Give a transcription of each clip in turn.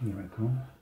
There we go.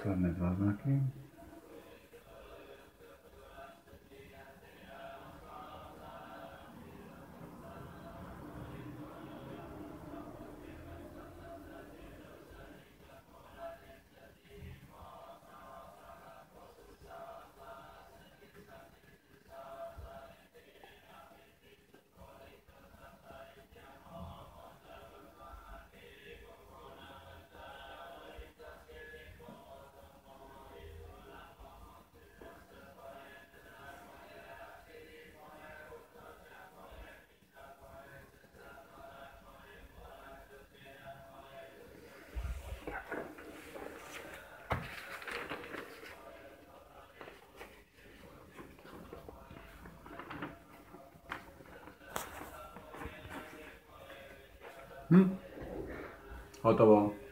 fölmedve az neki. Hm. Hotovo.